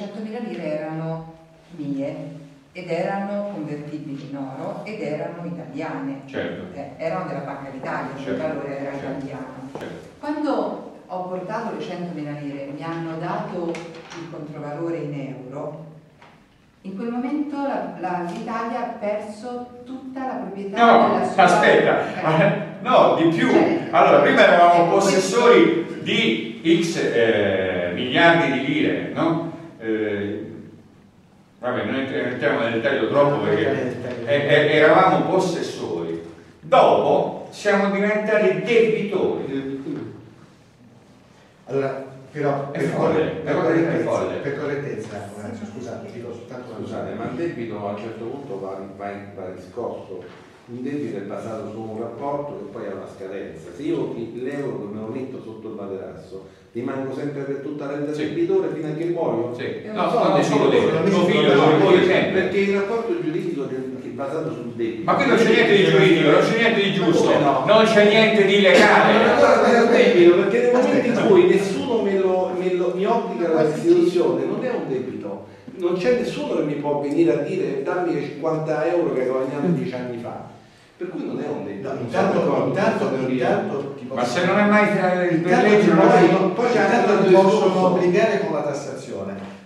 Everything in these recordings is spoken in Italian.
100.000 lire erano mie ed erano convertibili in oro ed erano italiane. Certo. Eh, erano della Banca d'Italia, cioè Certo. il valore era Certo. italiano. Certo. Quando ho portato le 100.000 lire mi hanno dato il controvalore in euro, in quel momento l'Italia ha perso tutta la proprietà No, della sua... aspetta, Eh, no, di più. Cioè, Allora, prima eravamo ecco, possessori di X eh, miliardi di lire, no? Eh, vabbè, non entri- entriamo nel dettaglio troppo perché eh, eh, eravamo possessori. Dopo siamo diventati debitori. Allora, però È per, folle, per correttezza, folle. per correttezza, Orazio, scusate, dico soltanto una Scusate, ma il debito a un certo punto va, va, va riscosso. Un debito è basato su un rapporto che poi ha una scadenza. Se io l'euro che me lo metto sotto il materasso, rimango sempre per tutta la vita Sì. debitore fino a che muoio? Sì. Non No, so, non solo Perché, sempre. perché il rapporto giuridico è basato sul debito. Ma qui non c'è niente di giuridico, non c'è niente di giusto, no? non c'è niente di Ma legale. allora è un debito perché nel momento in cui nessuno me lo, me lo- mi obbliga la restituzione non è un debito non c'è nessuno che mi può venire a dire dammi i 50 euro che hai guadagnato dieci anni fa per cui non è un debito No, intanto, intanto, intanto Ma se non è mai per legge poi- poi intanto ti possono obbligare con la tassazione.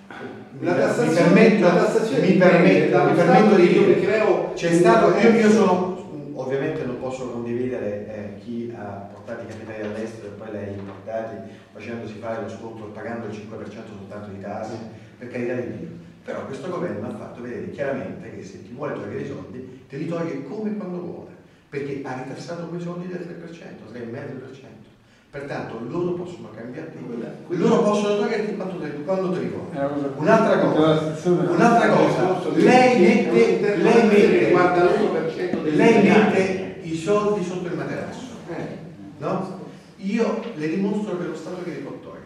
La tassazione- mi permetto, la tassazione mi permetto, mi di dire creo c'è stato, io, io sono, ovviamente non posso condividere eh, chi ha portato i capitali all'estero e poi li ha importati facendosi fare lo sconto pagando il 5% soltanto di tasse, per carità di Dio. Però questo governo ha fatto vedere chiaramente che se ti vuole togliere i soldi, te li toglie come e quando vuole, perché ha ritassato quei soldi del 3%, 3,5%. Pertanto loro possono cambiarti, loro possono toglierti quando te, quando te li vogliono. Un'altra cosa, un'altra cosa, lei mette, lei mette, riguarda l'1% degli lei mette i soldi sotto il materasso, Eh, no? Io le dimostro che lo Stato che li può togliere.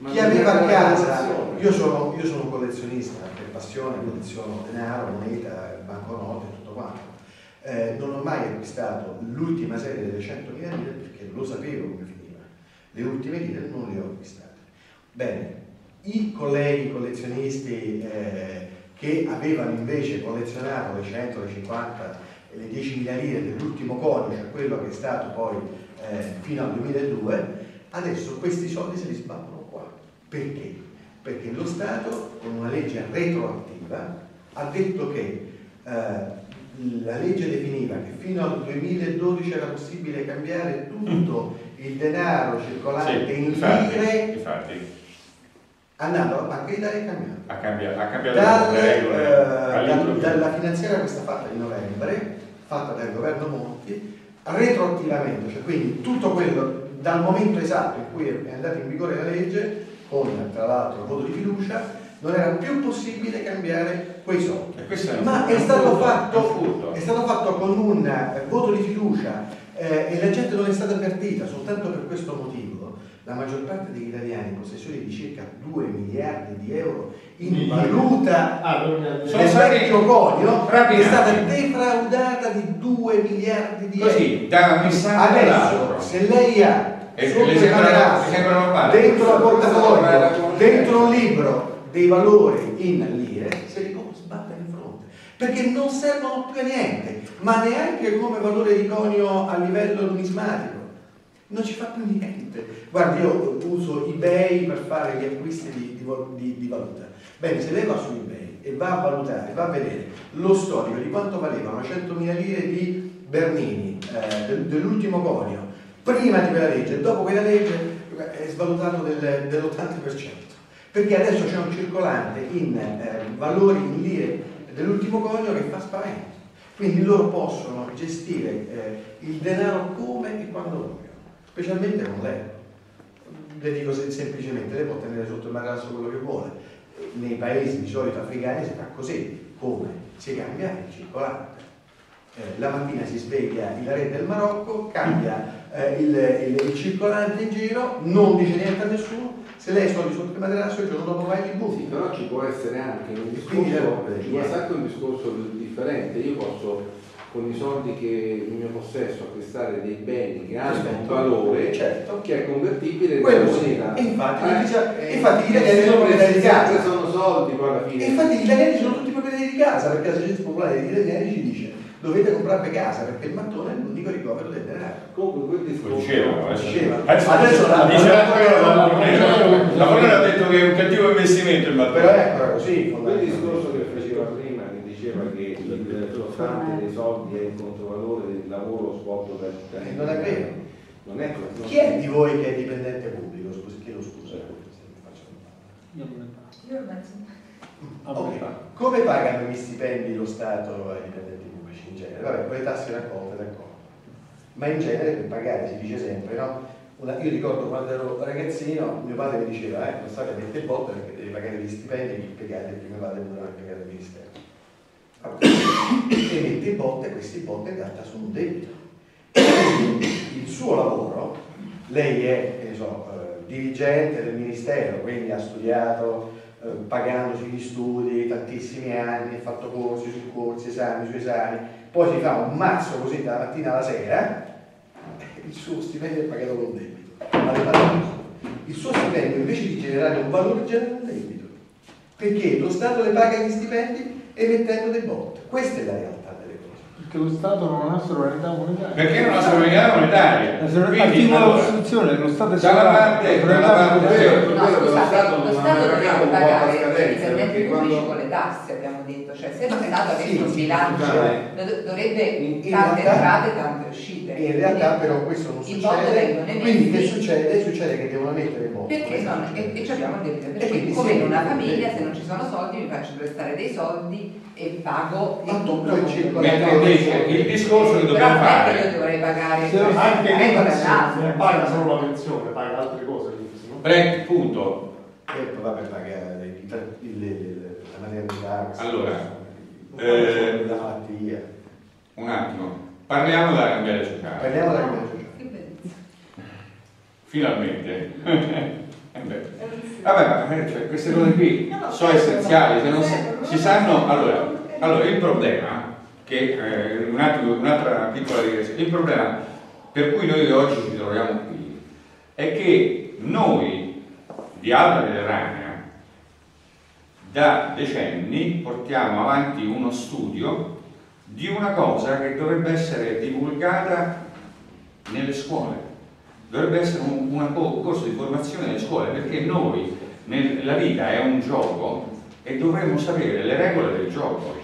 Ma Chi aveva a casa, io sono, io sono un collezionista per passione, colleziono denaro, moneta, banconote e tutto quanto. Eh, non ho mai acquistato l'ultima serie delle 100.000 lire perché lo sapevo come finiva. Le ultime lire non le ho acquistate. Bene, i colleghi collezionisti eh, che avevano invece collezionato le 100, le 50 e le 10.000 lire dell'ultimo codice, quello che è stato poi eh, fino al 2002, adesso questi soldi se li sbattono. Perché? Perché lo Stato, con una legge retroattiva, ha detto che eh, la legge definiva che fino al 2012 era possibile cambiare tutto il denaro circolante in infatti, lire infatti, andando alla Banca d'Italia e cambiando. ha cambiato, ha cambiato Dal, le regole eh, dalla finanziaria questa fatta di novembre, fatta dal governo Monti, retroattivamente, cioè quindi tutto quello dal momento esatto in cui è andata in vigore la legge, con tra l'altro il voto di fiducia, non era più possibile cambiare quei soldi. E è Ma è stato, fatto, è stato fatto con un eh, voto di fiducia eh, e la gente non è stata avvertita soltanto per questo motivo. La maggior parte degli italiani possessori di circa 2 miliardi di euro in valuta Ah, ha detto. Sono del stati vecchio conio è stata defraudata di 2 miliardi di euro. Così, da un istante Adesso, se lei ha E le sembra normale? dentro la portafoglio, dentro un libro dei valori in lire, se li può sbattere in fronte. Perché non servono più a niente, ma neanche come valore di conio a livello numismatico. Non ci fa più niente. Guardi, io uso eBay per fare gli acquisti di, di di- di valuta. Bene, se lei va su eBay e va a valutare, va a vedere lo storico di quanto valevano 100.000 lire di Bernini, eh, del- dell'ultimo conio, prima di quella legge e dopo quella legge è svalutato del- dell'80%. Perché adesso c'è un circolante in eh, valori in lire dell'ultimo conio che fa spavento. Quindi loro possono gestire eh, il denaro come e quando vogliono, specialmente con l'euro. Le dico se- semplicemente, lei può tenere sotto il materasso quello che vuole. Nei paesi di solito africani si fa così, come? Si cambia il circolante. Eh, la mattina si sveglia il re del Marocco, cambia eh, il, il- il circolante in giro, non dice niente a nessuno, se lei soldi sotto il materasso il giorno dopo vai e li Sì, butti. però ci può essere anche un discorso, eh, ci può essere anche un discorso differente. Io posso con i soldi che in mio possesso acquistare dei beni che hanno un valore certo. che è convertibile in Quello sì. moneta. E infatti, Eh, dice- eh, infatti gli italiani sono proprietari di casa. sono soldi poi alla fine. E infatti gli italiani sono tutti proprietari di casa, perché l'associazione popolare degli italiani ci dice dovete comprarvi casa perché il mattone è l'unico ricovero del denaro. Comunque quel discorso diceva, adesso- Diceva. adesso- Adesso la- Morena ha detto che è un cattivo investimento il Però mattone. ecco, era così. Quel discorso che faceva prima, che diceva che il sottostante dei soldi è il controvalore del lavoro svolto dal Eh, non è vero. Non è così. Chi è di voi che è dipendente pubblico? Scusi, chiedo scusa. Io non ne come pagano gli stipendi lo Stato ai dipendenti pubblici in genere? Vabbè, con le tasse raccolte, d'accordo. Ma in genere per pagare si dice sempre, no? Una- io ricordo quando ero ragazzino, mio padre mi diceva, eh, lo Stato mette botte perché devi pagare gli stipendi impiegati che mio padre doveva pagare al ministero. Vabbè. E mette botte, questi botte in realtà sono un debito. Il suo lavoro, lei è, che ne so, eh, dirigente del ministero, quindi ha studiato eh, pagandosi gli studi tantissimi anni, ha fatto corsi su corsi, esami su esami, poi si fa un mazzo così dalla mattina alla sera, il suo stipendio è pagato con debito. Ma le parole sono, Il suo stipendio invece di generare un valore genera un debito, perché lo Stato le paga gli stipendi emettendo dei bot. Questa è la realtà delle cose. Perché lo Stato non ha sovranità monetaria. Perché non ha sovranità monetaria? La sovranità Quindi, allora, Costituzione, lo Stato è dalla sovrano. parte- La sovranità dalla parte- monetaria. È vero, No, è vero che lo scusate, Stato lo non Stato ha deve pagato un po' a pagare i scadenza, dipendenti perché pubblici quando- con le tasse, abbiamo detto, cioè se lo Stato avesse Sì, un bilancio dovrebbe In- in tante realtà- entrate e tante uscite. In realtà però questo non succede, quindi che succede? Succede che devono mettere i bot. perché non, e, e ci abbiamo E perché quindi come sì, in una famiglia se non ci sono soldi mi faccio prestare dei soldi e pago Ma il tutto il circolo- Mentre invece il discorso che Però dobbiamo che fare io dovrei pagare Se- anche ecco non non paga solo la pensione, paga altre cose? Break, punto. E poi vabbè maternità. Allora, eh, la malattia. Un attimo, parliamo della cambiale sociale. Parliamo sociale. Che bellezza. Finalmente. Eh beh. Vabbè, eh, cioè, queste cose qui sono essenziali, se non si, si sanno. Allora, allora, il problema, che eh, un attimo, un'altra piccola digressione, il problema per cui noi oggi ci troviamo qui è che noi di Alta Mediterranea da decenni portiamo avanti uno studio di una cosa che dovrebbe essere divulgata nelle scuole. Dovrebbe essere un, co- corso di formazione nelle scuole perché noi nel- la vita è un gioco e dovremmo sapere le regole del gioco.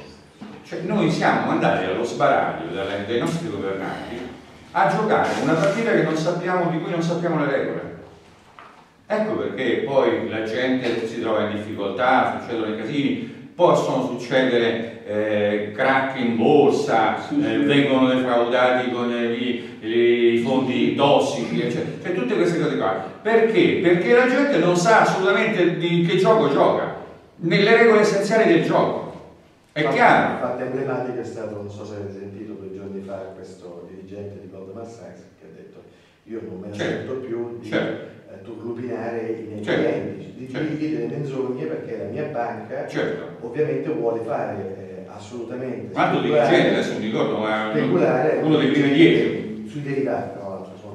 Cioè noi siamo mandati allo sbaraglio dai nostri governanti a giocare una partita che non sappiamo, di cui non sappiamo le regole ecco perché poi la gente si trova in difficoltà succedono i casini possono succedere eh, crack in borsa, eh, vengono defraudati con i, fondi tossici, eccetera. Cioè tutte queste cose qua. Perché? Perché la gente non sa assolutamente di che gioco gioca, nelle regole essenziali del gioco. È Infatti- chiaro? Infatti emblematico è stato, non so se avete sentito due giorni fa, questo dirigente di Goldman Sachs che ha detto io non me ne Certo, sento più di certo. Turlupinare i miei Certo, clienti, di certo. dirgli delle menzogne perché la mia banca Certo. ovviamente vuole fare eh, assolutamente altro speculare- dirigente, adesso mi ricordo, ma speculare uno dei primi dieci. sui derivati, tra l'altro sono.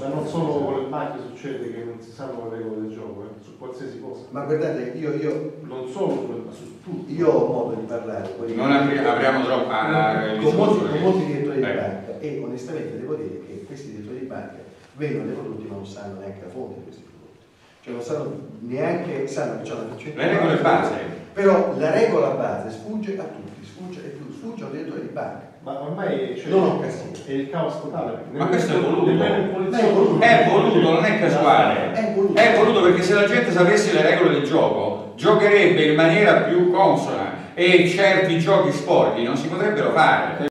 Ma non solo con le banche succede che non si sanno le regole del gioco, eh, su qualsiasi cosa. Ma guardate, io, io, Non solo ma su tutto. io ho modo di parlare Non apri- apriamo troppo ah, il con, molti, con molti direttori di Ecco. banca e onestamente devo dire che questi direttori di banca vendono dei prodotti ma non sanno neanche la fonte di questi prodotti. Cioè non sanno neanche, sanno che c'è una Le percentuale. regole base. Però la regola base sfugge a tutti, sfugge, sfugge a un direttore di banca. Ma ormai cioè, Non ho casino. è il caos totale. Ma questo è voluto. È voluto. È voluto, non è casuale. È voluto. È voluto perché se la gente sapesse le regole del gioco, giocherebbe in maniera più consona e certi giochi sporchi non si potrebbero fare.